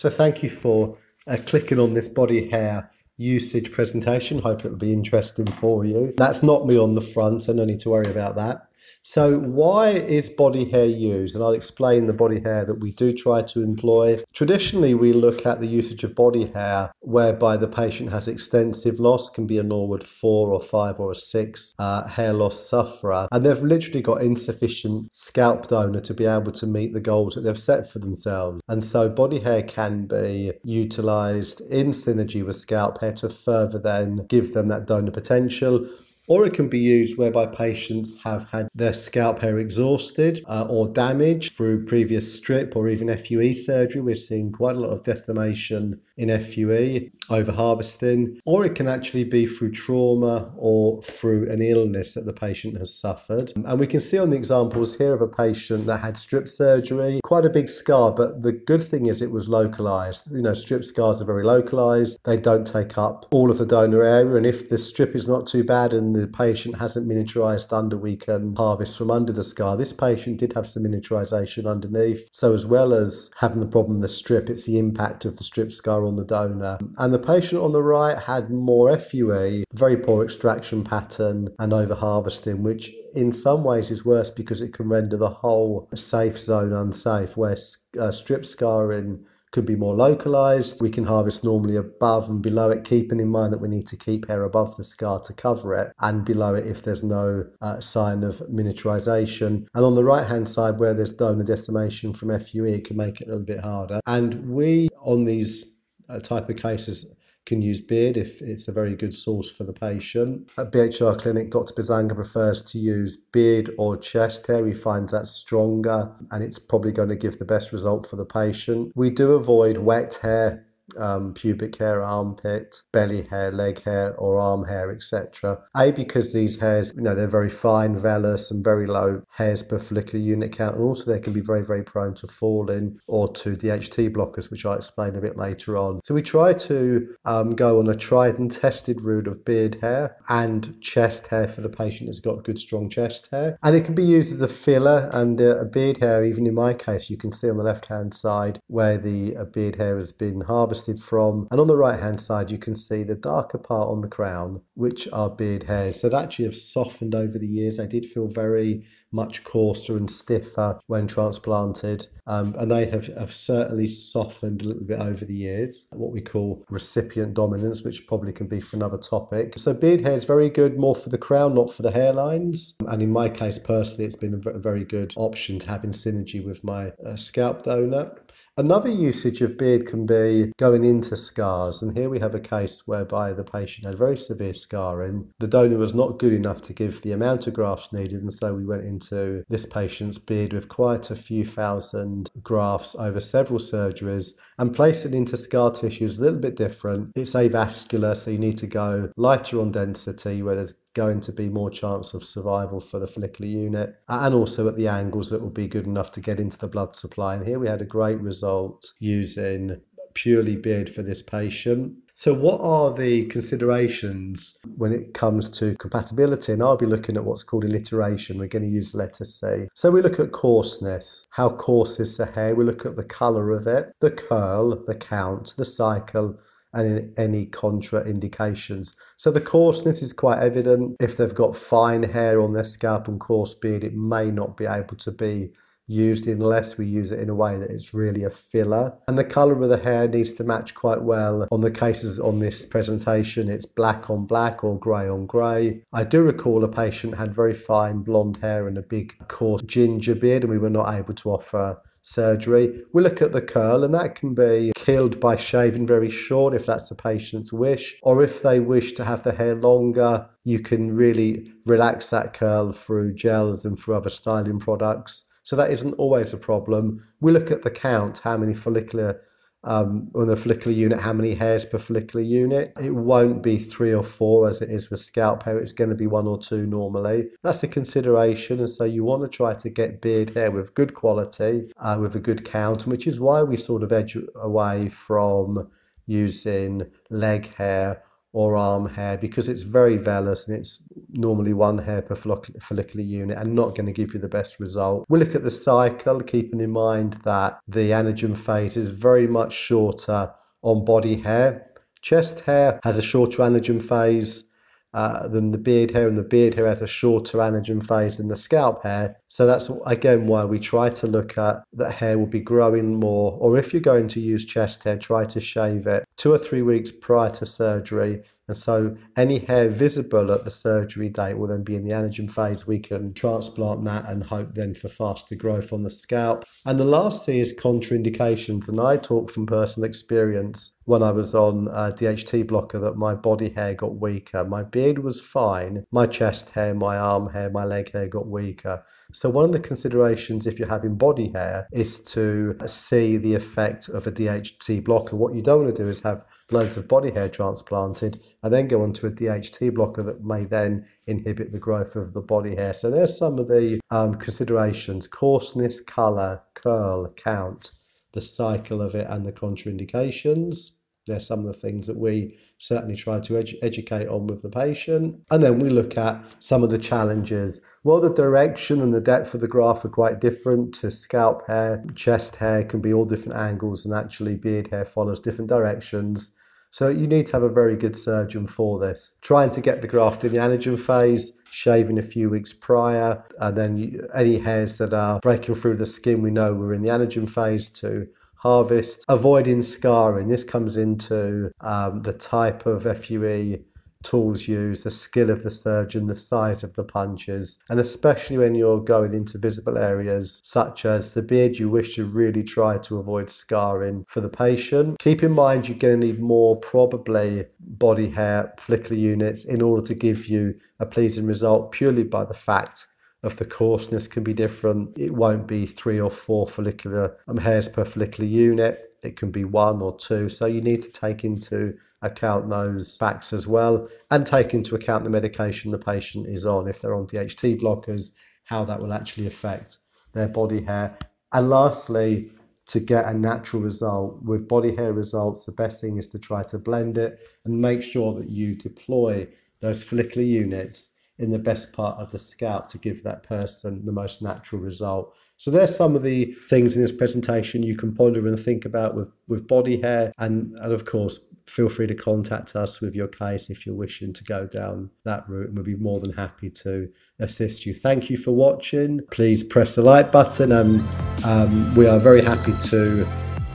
So thank you for uh, clicking on this body hair usage presentation. Hope it'll be interesting for you. That's not me on the front, so no need to worry about that. So, why is body hair used? And I'll explain the body hair that we do try to employ. Traditionally, we look at the usage of body hair whereby the patient has extensive loss, can be a Norwood 4 or 5 or a 6 uh, hair loss sufferer, and they've literally got insufficient scalp donor to be able to meet the goals that they've set for themselves. And so, body hair can be utilized in synergy with scalp hair to further then give them that donor potential or it can be used whereby patients have had their scalp hair exhausted uh, or damaged through previous strip or even FUE surgery. We're seeing quite a lot of decimation in FUE over harvesting, or it can actually be through trauma or through an illness that the patient has suffered. And we can see on the examples here of a patient that had strip surgery, quite a big scar, but the good thing is it was localized. You know, strip scars are very localized, they don't take up all of the donor area, and if the strip is not too bad and the patient hasn't miniaturized under, we can harvest from under the scar. This patient did have some miniaturization underneath. So, as well as having the problem the strip, it's the impact of the strip scar on the donor. And the patient on the right had more FUE, very poor extraction pattern, and over harvesting, which in some ways is worse because it can render the whole safe zone unsafe, where uh, strip scarring could be more localized. We can harvest normally above and below it, keeping in mind that we need to keep hair above the scar to cover it and below it if there's no uh, sign of miniaturization. And on the right hand side, where there's donor decimation from FUE, it can make it a little bit harder. And we, on these uh, type of cases, can use beard if it's a very good source for the patient. At BHR Clinic, Dr. Bisanga prefers to use beard or chest hair. He finds that stronger and it's probably going to give the best result for the patient. We do avoid wet hair um, pubic hair, armpit, belly hair, leg hair, or arm hair, etc. A, because these hairs, you know, they're very fine, vellus, and very low hairs per follicular unit count, and also they can be very, very prone to falling or to the DHT blockers, which I'll explain a bit later on. So we try to um, go on a tried and tested route of beard hair and chest hair for the patient that's got good, strong chest hair, and it can be used as a filler and uh, a beard hair. Even in my case, you can see on the left-hand side where the uh, beard hair has been harvested harvested from. And on the right hand side, you can see the darker part on the crown, which are beard hairs that actually have softened over the years. They did feel very much coarser and stiffer when transplanted. Um, and they have, have certainly softened a little bit over the years, what we call recipient dominance, which probably can be for another topic. So, beard hair is very good more for the crown, not for the hairlines. And in my case, personally, it's been a very good option to have in synergy with my uh, scalp donor. Another usage of beard can be going into scars, and here we have a case whereby the patient had very severe scarring. The donor was not good enough to give the amount of grafts needed, and so we went into this patient's beard with quite a few thousand grafts over several surgeries and placed it into scar tissue is a little bit different. It's avascular, so you need to go lighter on density where there's going to be more chance of survival for the follicular unit and also at the angles that will be good enough to get into the blood supply. And here we had a great result using purely beard for this patient. So, what are the considerations when it comes to compatibility? And I'll be looking at what's called alliteration. We're going to use letter C. So, we look at coarseness. How coarse is the hair? We look at the colour of it, the curl, the count, the cycle, and any contraindications. So the coarseness is quite evident. If they've got fine hair on their scalp and coarse beard, it may not be able to be used unless we use it in a way that it's really a filler. And the colour of the hair needs to match quite well. On the cases on this presentation, it's black on black or grey on grey. I do recall a patient had very fine blonde hair and a big coarse ginger beard, and we were not able to offer surgery. We look at the curl, and that can be killed by shaving very short if that's the patient's wish, or if they wish to have the hair longer, you can really relax that curl through gels and through other styling products. So that isn't always a problem. We look at the count, how many follicular um, on the follicular unit, how many hairs per follicular unit. It won't be three or four as it is with scalp hair. It's going to be one or two normally. That's a consideration. And so you want to try to get beard hair with good quality, uh, with a good count, which is why we sort of edge away from using leg hair or arm hair because it's very vellus and it's normally one hair per follicular unit and not going to give you the best result. We look at the cycle, keeping in mind that the anagen phase is very much shorter on body hair. Chest hair has a shorter anagen phase uh, than the beard hair, and the beard hair has a shorter anagen phase than the scalp hair. So that's again why we try to look at that hair will be growing more, or if you're going to use chest hair, try to shave it two or three weeks prior to surgery and so any hair visible at the surgery date will then be in the anagen phase. We can transplant that and hope then for faster growth on the scalp. And the last thing is contraindications. And I talk from personal experience when I was on a DHT blocker that my body hair got weaker. My beard was fine. My chest hair, my arm hair, my leg hair got weaker. So, one of the considerations if you're having body hair is to see the effect of a DHT blocker. What you don't want to do is have loads of body hair transplanted and then go onto a DHT blocker that may then inhibit the growth of the body hair. So there's some of the um, considerations coarseness, colour, curl, count, the cycle of it, and the contraindications. There's some of the things that we certainly try to edu- educate on with the patient. And then we look at some of the challenges. Well, the direction and the depth of the graft are quite different to scalp hair. Chest hair can be all different angles, and actually, beard hair follows different directions. So you need to have a very good surgeon for this. Trying to get the graft in the anagen phase, shaving a few weeks prior, and then you, any hairs that are breaking through the skin, we know we're in the anagen phase to harvest. Avoiding scarring. This comes into um, the type of FUE tools used, the skill of the surgeon, the size of the punches, and especially when you're going into visible areas such as the beard, you wish to really try to avoid scarring for the patient. Keep in mind you're going to need more probably body hair follicular units in order to give you a pleasing result purely by the fact of the coarseness can be different. It won't be three or four follicular um, hairs per follicular unit. It can be one or two. So you need to take into account those facts as well and take into account the medication the patient is on. If they're on DHT blockers, how that will actually affect their body hair. And lastly, to get a natural result with body hair results, the best thing is to try to blend it and make sure that you deploy those follicular units in the best part of the scalp to give that person the most natural result. So there's some of the things in this presentation you can ponder and think about with, with body hair and, and of course feel free to contact us with your case if you're wishing to go down that route we'll be more than happy to assist you. Thank you for watching. Please press the like button and um, we are very happy to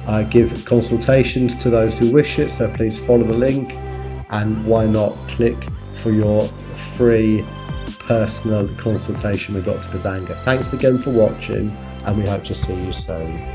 uh, give consultations to those who wish it. So please follow the link and why not click for your free personal consultation with Dr. Bisanga. Thanks again for watching and we hope to see you soon.